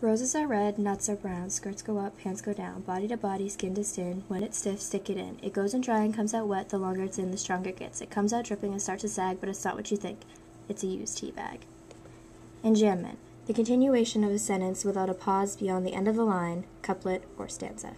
Roses are red, nuts are brown, skirts go up, pants go down, body to body, skin to skin, when it's stiff, stick it in. It goes in dry and comes out wet, the longer it's in, the stronger it gets. It comes out dripping and starts to sag, but it's not what you think. It's a used tea bag. Enjambment. The continuation of a sentence without a pause beyond the end of the line, couplet, or stanza.